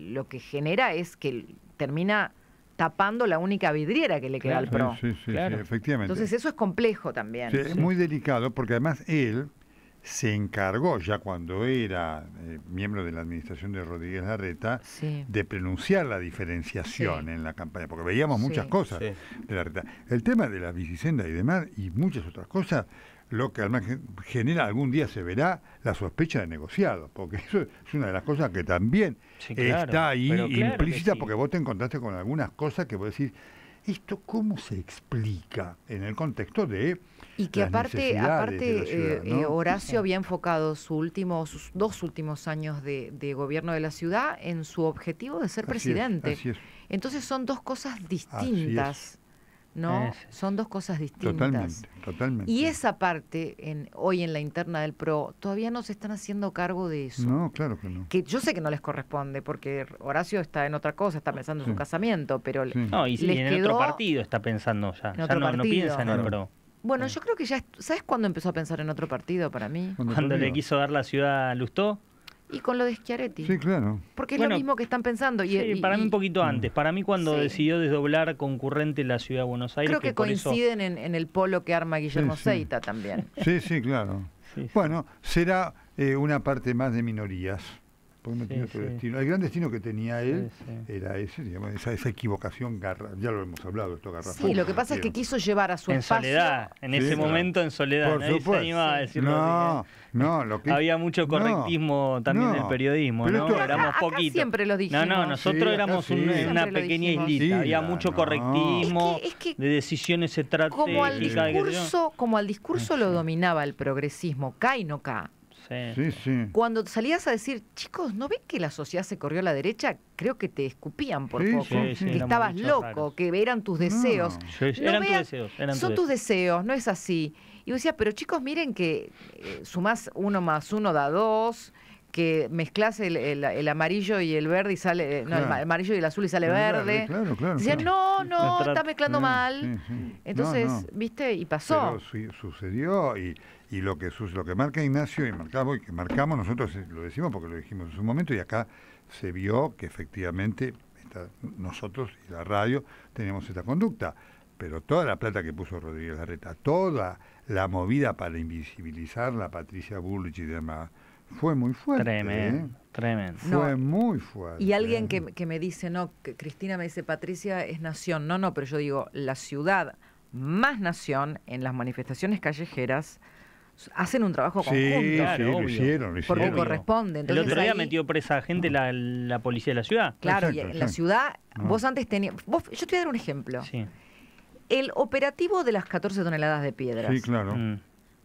Speaker 1: lo que genera es que termina tapando la única vidriera que le queda al PRO.
Speaker 5: Sí, sí, sí,
Speaker 10: Claro.
Speaker 5: sí, efectivamente.
Speaker 1: Entonces eso es complejo también.
Speaker 5: Sí, es muy delicado porque además él se encargó ya cuando era eh, miembro de la administración de Rodríguez Larreta
Speaker 1: Sí.
Speaker 5: de pronunciar la diferenciación
Speaker 1: Sí.
Speaker 5: en la campaña, porque veíamos muchas
Speaker 1: Sí.
Speaker 5: cosas
Speaker 3: Sí.
Speaker 5: de Larreta. El tema de la bicicenda y demás y muchas otras cosas, lo que además gen- genera algún día se verá la sospecha de negociado, porque eso es una de las cosas que también
Speaker 10: Sí, claro,
Speaker 5: está ahí
Speaker 10: claro
Speaker 5: implícita
Speaker 10: sí.
Speaker 5: porque vos te encontraste con algunas cosas que vos decís, ¿esto cómo se explica en el contexto de
Speaker 1: Y que
Speaker 5: las
Speaker 1: aparte, aparte
Speaker 5: ciudad,
Speaker 1: eh,
Speaker 5: ¿no?
Speaker 1: eh, Horacio había enfocado su último, sus dos últimos años de, de gobierno de la ciudad en su objetivo de ser
Speaker 5: Así
Speaker 1: presidente.
Speaker 5: es.
Speaker 1: Entonces son dos cosas distintas, ¿no?
Speaker 10: Es-
Speaker 1: Son dos cosas distintas.
Speaker 5: Totalmente, totalmente.
Speaker 1: Y esa parte, en, hoy en la interna del PRO, todavía no se están haciendo cargo de eso.
Speaker 5: No, claro que no.
Speaker 1: Que yo sé que no les corresponde, porque Horacio está en otra cosa, está pensando en su casamiento, pero
Speaker 5: Sí.
Speaker 10: No, y,
Speaker 1: les
Speaker 10: en
Speaker 1: quedó-
Speaker 10: otro partido está pensando ya.
Speaker 1: En
Speaker 10: Ya
Speaker 1: otro
Speaker 10: no, piensa en el. PRO.
Speaker 1: bueno, yo creo que ya, ¿sabes cuándo empezó a pensar en otro partido para mí?
Speaker 5: Cuando
Speaker 10: Cuando le quiso dar la ciudad a Lustó.
Speaker 1: Y con lo de Schiaretti.
Speaker 5: Sí, claro.
Speaker 1: Porque es
Speaker 10: Bueno,
Speaker 1: lo mismo que están pensando. Y,
Speaker 10: Sí,
Speaker 1: y-
Speaker 10: para mí un poquito antes. Para mí cuando
Speaker 1: Sí.
Speaker 10: decidió desdoblar concurrente la ciudad de Buenos Aires.
Speaker 1: creo que,
Speaker 10: eso-
Speaker 1: coinciden en, en el polo que arma Guillermo
Speaker 5: sí.
Speaker 1: Seita también.
Speaker 5: Sí, sí, claro.
Speaker 10: Sí, sí.
Speaker 5: Bueno, será eh, una parte más de minorías. Porque no
Speaker 10: Sí,
Speaker 5: tiene otro
Speaker 10: sí.
Speaker 5: destino. El gran destino que tenía él
Speaker 10: Sí, sí.
Speaker 5: era ese, digamos, esa, esa equivocación garra, ya lo hemos hablado, esto garrafal.
Speaker 1: Sí, lo que pasa es que quiso llevar a su
Speaker 10: En
Speaker 1: espacio.
Speaker 10: soledad, en
Speaker 5: Sí,
Speaker 10: ese momento en soledad.
Speaker 5: Por
Speaker 10: Nadie se animaba a decirlo
Speaker 5: No, no, lo que
Speaker 10: Había mucho
Speaker 5: no,
Speaker 10: correctismo también en el
Speaker 5: no.
Speaker 10: periodismo,
Speaker 5: Pero
Speaker 10: ¿no?
Speaker 5: esto-
Speaker 10: Éramos
Speaker 1: Acá- acá
Speaker 10: poquitos.
Speaker 1: siempre lo
Speaker 10: No,
Speaker 1: dijimos.
Speaker 10: no, nosotros
Speaker 5: Sí, acá
Speaker 10: éramos un- una pequeña islita.
Speaker 5: Sí,
Speaker 10: Había
Speaker 5: no,
Speaker 10: mucho
Speaker 5: no.
Speaker 10: correctismo
Speaker 1: Es que- es que
Speaker 10: de decisiones
Speaker 1: Como al
Speaker 10: estratégicas. qué sé yo.
Speaker 1: discurso, como al discurso lo dominaba el progresismo, y no K.
Speaker 10: Sí.
Speaker 5: Sí, sí.
Speaker 1: Cuando salías a decir, chicos, ¿no ven que la sociedad se corrió a la derecha? Creo que te escupían por
Speaker 5: Sí,
Speaker 1: poco.
Speaker 5: sí, sí,
Speaker 1: que estabas loco,
Speaker 10: raros.
Speaker 1: que eran tus deseos.
Speaker 10: Sí, sí,
Speaker 1: No
Speaker 10: eran tus deseos. Eran
Speaker 1: Son
Speaker 10: tus
Speaker 1: tus deseos, no es así. Y yo decía, pero chicos, miren que eh, sumás uno más uno da dos, que mezclas el, el- el amarillo y el verde y sale, eh, no, el amarillo y el azul y sale verde.
Speaker 5: Claro, claro.
Speaker 1: Decían,
Speaker 5: claro.
Speaker 1: no, no,
Speaker 10: Nuestra-
Speaker 1: está mezclando
Speaker 5: Sí,
Speaker 1: mal.
Speaker 5: sí, sí.
Speaker 1: Entonces,
Speaker 5: No, no.
Speaker 1: viste, y pasó.
Speaker 5: Pero su- sucedió y, y lo que su- lo que marca Ignacio y marcamos y que marcamos nosotros eh, lo decimos porque lo dijimos en su momento y acá se vio que efectivamente esta- nosotros y la radio teníamos esta conducta pero toda la plata que puso Rodríguez Larreta toda la movida para invisibilizar la Patricia Bullrich y demás fue muy fuerte
Speaker 10: Tremendo,
Speaker 5: ¿eh?
Speaker 10: tremendo.
Speaker 5: fue
Speaker 1: No.
Speaker 5: muy fuerte
Speaker 1: Y alguien que, que me dice, no, que Cristina me dice, Patricia es nación. No, no, pero yo digo, la ciudad más nación en las manifestaciones callejeras hacen un trabajo
Speaker 5: sí,
Speaker 1: conjunto.
Speaker 10: Claro,
Speaker 5: sí, lo
Speaker 10: obvio.
Speaker 5: hicieron, lo
Speaker 1: Porque
Speaker 5: hicieron.
Speaker 1: corresponde.
Speaker 10: El
Speaker 1: Entonces
Speaker 10: otro día
Speaker 1: ahí-
Speaker 10: metió presa a gente la, la policía de la ciudad.
Speaker 1: Claro,
Speaker 5: Exacto,
Speaker 1: y en la ciudad,
Speaker 5: No.
Speaker 1: vos antes tenías... Vos, yo te voy a dar un ejemplo.
Speaker 10: Sí.
Speaker 1: El operativo de las 14 toneladas de piedras.
Speaker 5: sí claro
Speaker 10: Mm.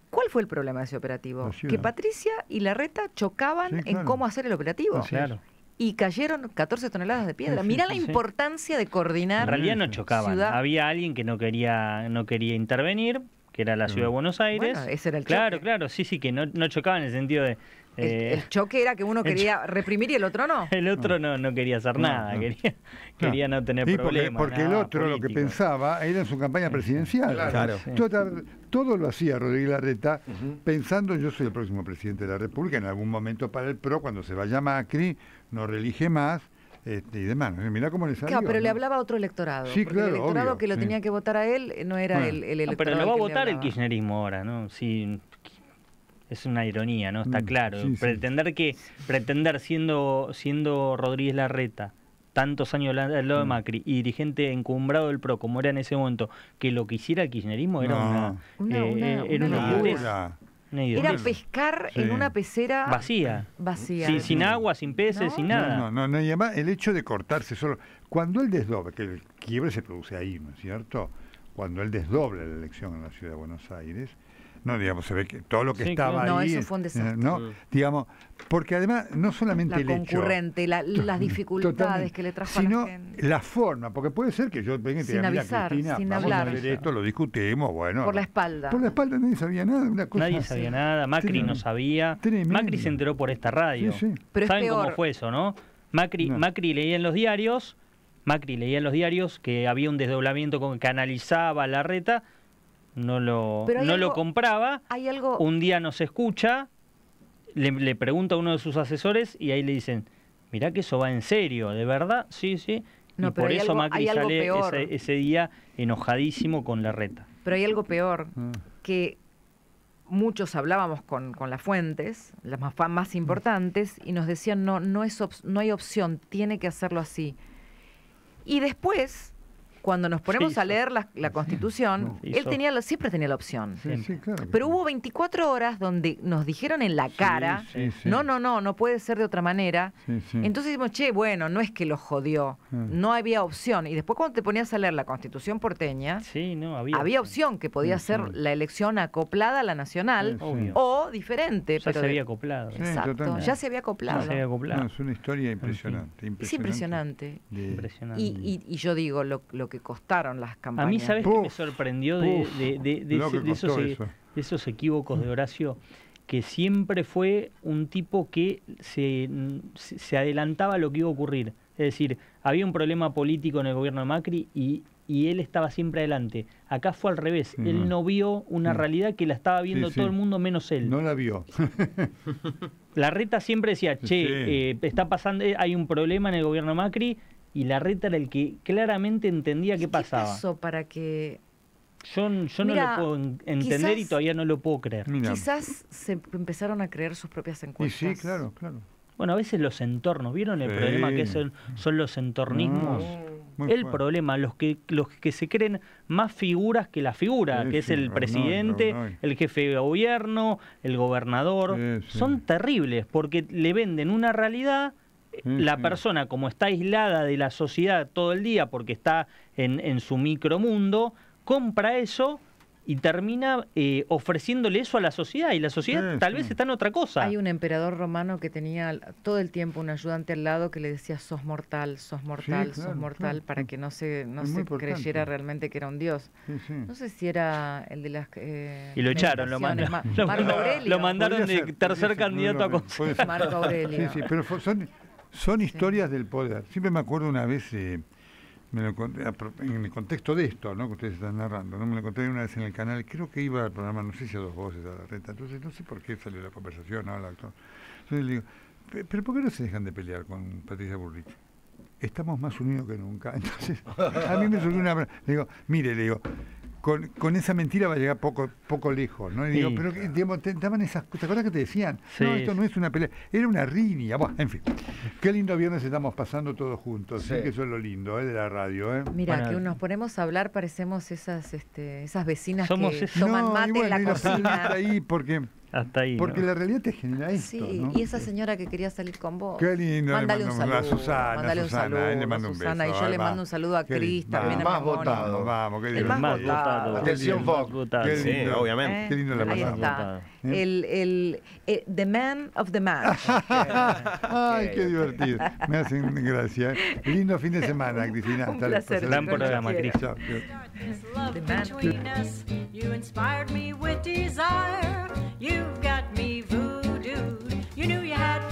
Speaker 1: ¿Cuál fue el problema de ese operativo? Que Patricia y Larreta chocaban
Speaker 5: Sí,
Speaker 1: en cómo hacer el operativo.
Speaker 5: Así
Speaker 10: Claro.
Speaker 1: Y cayeron 14 toneladas de piedra.
Speaker 5: Sí,
Speaker 1: Mirá
Speaker 5: sí,
Speaker 1: la
Speaker 10: sí.
Speaker 1: importancia de coordinar.
Speaker 10: En realidad no chocaban.
Speaker 1: Ciudad-
Speaker 10: Había alguien que no quería, no quería intervenir, que era la ciudad de Buenos Aires.
Speaker 1: Bueno, ese era el
Speaker 10: claro,
Speaker 1: choque.
Speaker 10: claro, sí, sí, que no, no chocaban en el sentido de.
Speaker 1: El,
Speaker 10: eh,
Speaker 1: el choque era que uno quería reprimir y el otro no. *laughs*
Speaker 10: el otro no, no quería hacer
Speaker 5: No,
Speaker 10: nada,
Speaker 5: no.
Speaker 10: quería, quería no tener
Speaker 5: Sí, porque,
Speaker 10: problemas.
Speaker 5: porque el otro lo que pensaba era en su campaña presidencial.
Speaker 3: Claro.
Speaker 10: Sí.
Speaker 5: Todo, todo lo hacía Rodríguez Larreta pensando yo soy el próximo presidente de la República, en algún momento para el PRO, cuando se vaya Macri, no reelige más este, y demás. Mirá cómo le salió.
Speaker 1: Claro, pero le
Speaker 5: ¿no?
Speaker 1: hablaba a otro electorado.
Speaker 5: Sí,
Speaker 1: porque el
Speaker 5: claro,
Speaker 1: electorado
Speaker 5: obvio,
Speaker 1: que lo
Speaker 5: sí.
Speaker 1: tenía que votar a él no era
Speaker 5: Bueno.
Speaker 1: el, el
Speaker 10: No,
Speaker 1: electorado.
Speaker 10: pero lo va a votar el kirchnerismo ahora, ¿no? Sí, es una ironía, ¿no? Está
Speaker 5: Mm,
Speaker 10: claro.
Speaker 5: sí, sí.
Speaker 10: pretender que pretender siendo siendo Rodríguez Larreta tantos años al lado de
Speaker 5: Mm.
Speaker 10: Macri y dirigente encumbrado del PRO como era en ese momento que lo que hiciera el kirchnerismo era
Speaker 5: No.
Speaker 10: una
Speaker 1: Una-
Speaker 10: eh,
Speaker 1: una-
Speaker 10: era
Speaker 1: una
Speaker 10: una
Speaker 1: locura.
Speaker 5: Locura.
Speaker 10: una
Speaker 1: Era pescar en una pecera
Speaker 10: vacía,
Speaker 1: vacía.
Speaker 10: Sí, sin agua, sin peces,
Speaker 1: ¿No?
Speaker 10: sin nada.
Speaker 5: No, no, no, y además el hecho de cortarse solo. Cuando él desdobla, que el quiebre se produce ahí, ¿no es cierto? Cuando él desdobla la elección en la ciudad de Buenos Aires, no, digamos, se ve que todo lo que
Speaker 10: Sí,
Speaker 5: estaba
Speaker 1: claro. No,
Speaker 5: ahí.
Speaker 1: eso fue un
Speaker 5: eh,
Speaker 1: desastre.
Speaker 5: ¿no?
Speaker 3: Mm.
Speaker 5: Digamos, porque además, no solamente
Speaker 1: La
Speaker 5: el hecho.
Speaker 1: concurrente, la- las dificultades que le trajo a
Speaker 5: sino
Speaker 1: la gente.
Speaker 5: la forma, porque puede ser que yo venga y te
Speaker 1: Sin
Speaker 5: diga,
Speaker 1: avisar,
Speaker 5: Cristina,
Speaker 1: sin
Speaker 5: vamos
Speaker 1: hablar.
Speaker 5: a ver esto, lo discutimos, bueno.
Speaker 1: Por la espalda.
Speaker 5: Por la espalda nadie sabía nada, una cosa
Speaker 10: Nadie
Speaker 5: así.
Speaker 10: sabía nada, Macri
Speaker 5: Tremendo.
Speaker 10: no sabía.
Speaker 5: Tremendo.
Speaker 10: Macri se enteró por esta radio.
Speaker 5: Sí, sí.
Speaker 1: Pero es
Speaker 10: ¿Saben
Speaker 1: peor.
Speaker 10: cómo fue eso, no? Macri,
Speaker 5: No.
Speaker 10: Macri leía en los diarios, Macri leía en los diarios que había un desdoblamiento con que analizaba la reta, no lo, no lo compraba,
Speaker 1: Hay algo.
Speaker 10: un día nos escucha, le, le pregunta a uno de sus asesores y ahí le dicen, mirá que eso va en serio, ¿de verdad? Sí, sí.
Speaker 1: No,
Speaker 10: y por eso
Speaker 1: algo-
Speaker 10: Macri sale ese, ese día enojadísimo con la reta.
Speaker 1: Pero hay algo peor.
Speaker 5: Ah.
Speaker 1: que muchos hablábamos con, con las fuentes, las más, más importantes, y nos decían, no, no, es op- no hay opción, tiene que hacerlo así. Y después, cuando nos ponemos a leer la, la Constitución,
Speaker 5: No.
Speaker 1: Él tenía, la- siempre tenía la opción.
Speaker 5: Sí, sí, claro. que
Speaker 1: Pero hubo 24 horas donde nos dijeron en la cara,
Speaker 5: sí, sí.
Speaker 1: no, no, no, no puede ser de otra manera.
Speaker 5: Sí, sí.
Speaker 1: Entonces dijimos, che, bueno, no es que lo jodió,
Speaker 5: Ah.
Speaker 1: no había opción. Y después cuando te ponías a leer la Constitución porteña,
Speaker 10: Sí, no, había.
Speaker 1: había opción que podía ser
Speaker 5: sí.
Speaker 1: la elección acoplada a la nacional
Speaker 5: Sí, sí.
Speaker 10: Obvio.
Speaker 1: o diferente.
Speaker 10: Ya
Speaker 1: pero
Speaker 10: se
Speaker 1: de-
Speaker 10: había acoplado.
Speaker 1: Exacto, ya se había acoplado.
Speaker 10: Ya se había acoplado.
Speaker 5: No, es una historia impresionante.
Speaker 1: Es impresionante.
Speaker 5: De-
Speaker 10: Impresionante.
Speaker 1: Y, y- y yo digo, lo, lo que costaron las
Speaker 10: A
Speaker 1: campañas.
Speaker 10: mí, ¿sabes qué me sorprendió de, ese-
Speaker 5: que
Speaker 10: esos,
Speaker 5: costó eso.
Speaker 10: de esos equívocos de Horacio? Que siempre fue un tipo que se, se adelantaba a lo que iba a ocurrir. Es decir, había un problema político en el gobierno de Macri y, y él estaba siempre adelante. Acá fue al revés.
Speaker 5: Mm.
Speaker 10: Él no vio una
Speaker 5: Mm.
Speaker 10: realidad que la estaba viendo
Speaker 5: Sí,
Speaker 10: todo
Speaker 5: sí.
Speaker 10: el mundo menos él.
Speaker 5: No la vio.
Speaker 10: La reta siempre decía, che,
Speaker 5: Sí.
Speaker 10: eh, está pasando, eh, hay un problema en el gobierno de Macri y la reta era el que claramente entendía qué pasaba.
Speaker 1: pasó para que
Speaker 10: Yo, yo
Speaker 1: Mira,
Speaker 10: no lo puedo en- entender y todavía no lo puedo creer.
Speaker 5: Mira.
Speaker 1: quizás se empezaron a creer sus propias
Speaker 5: Y
Speaker 1: encuestas?
Speaker 5: sí, claro, claro.
Speaker 10: Bueno, a veces los entornos, ¿vieron el
Speaker 5: Sí.
Speaker 10: problema que son, son los entornismos?
Speaker 5: No, muy
Speaker 10: el
Speaker 5: fuerte.
Speaker 10: problema, los que, los que se creen más figuras que la figura,
Speaker 5: Sí,
Speaker 10: que es
Speaker 5: sí,
Speaker 10: el presidente,
Speaker 5: no, no.
Speaker 10: el jefe de gobierno, el gobernador,
Speaker 5: Sí, sí.
Speaker 10: son terribles porque le venden una realidad.
Speaker 5: Sí,
Speaker 10: La
Speaker 5: sí.
Speaker 10: persona, como está aislada de la sociedad todo el día porque está en, en su micromundo, compra eso y termina eh, ofreciéndole eso a la sociedad. Y la sociedad
Speaker 5: Sí,
Speaker 10: tal
Speaker 5: sí.
Speaker 10: vez está en otra cosa.
Speaker 1: Hay un emperador romano que tenía todo el tiempo un ayudante al lado que le decía sos mortal, sos mortal, sos
Speaker 5: claro,
Speaker 1: mortal,
Speaker 5: claro,
Speaker 1: para que no se, no se creyera realmente que era un dios.
Speaker 5: Sí, sí.
Speaker 1: No sé si era el de las eh,
Speaker 10: Y lo echaron, lo mandaron.
Speaker 1: Ma- *laughs*
Speaker 10: Lo,
Speaker 1: Marco Aurelio.
Speaker 10: lo mandaron de
Speaker 5: ser,
Speaker 10: tercer
Speaker 5: ser,
Speaker 10: candidato a
Speaker 5: no, ser.
Speaker 1: Marco Aurelio.
Speaker 5: Sí, sí, pero son, son historias del poder. Siempre me acuerdo una vez, eh, me lo conté, apro- en el contexto de esto, ¿no? que ustedes están narrando, ¿no? me lo conté una vez en el canal, creo que iba al programa, no sé si a dos voces, a la reta, entonces no sé por qué salió la conversación, ¿no? El actor. Entonces le digo, "Pe- pero ¿por qué no se dejan de pelear con Patricia Burrich? Estamos más unidos que nunca. *laughs* Entonces, a mí me surgió una... Le digo, mire, le digo, con, con esa mentira va a llegar poco poco lejos, ¿no? Y digo,
Speaker 10: Sí.
Speaker 5: pero digamos, te daban esas ¿te acuerdas que te decían?
Speaker 10: Sí,
Speaker 5: no, esto
Speaker 10: sí.
Speaker 5: no es una pelea, era una riña. Bueno, en fin, qué lindo viernes estamos pasando todos juntos, sí,
Speaker 2: Sí.
Speaker 5: que eso es lo lindo ¿eh? de la radio, ¿eh?
Speaker 1: Mira,
Speaker 10: Bueno.
Speaker 1: que nos ponemos a hablar, parecemos esas, este, esas vecinas
Speaker 10: Somos
Speaker 1: que toman
Speaker 5: No,
Speaker 1: mate
Speaker 5: y bueno,
Speaker 1: en la
Speaker 5: y
Speaker 1: cocina.
Speaker 5: ahí porque,
Speaker 10: Hasta ahí.
Speaker 5: porque
Speaker 10: ¿no?
Speaker 5: la realidad te genera esto,
Speaker 1: Sí,
Speaker 5: ¿no?
Speaker 1: y esa señora que quería salir con vos.
Speaker 5: Qué lindo, le
Speaker 1: Mándale un saludo.
Speaker 5: a Susana,
Speaker 1: mándale un
Speaker 5: Susana,
Speaker 1: saludo.
Speaker 5: él le un
Speaker 1: Susana,
Speaker 5: beso,
Speaker 1: y yo le mando un saludo a Cris, también a
Speaker 2: Más votado.
Speaker 5: Vamos, qué
Speaker 1: El
Speaker 5: lindo.
Speaker 1: más
Speaker 10: más
Speaker 1: votado.
Speaker 2: Atención, Fox.
Speaker 5: Qué
Speaker 3: Sí,
Speaker 5: lindo.
Speaker 3: obviamente.
Speaker 1: ¿Eh?
Speaker 5: Qué lindo la
Speaker 1: Ahí está.
Speaker 5: ¿Eh?
Speaker 1: El, el, eh, the man of the match. *laughs*
Speaker 5: Ay, qué divertido. Me hacen gracia. ¿eh? Lindo fin de *laughs* semana, Cristina.
Speaker 1: Un placer,
Speaker 10: Gran programa, Cris.
Speaker 11: This love between us, you inspired me with desire. You've got me voodoo. You knew you had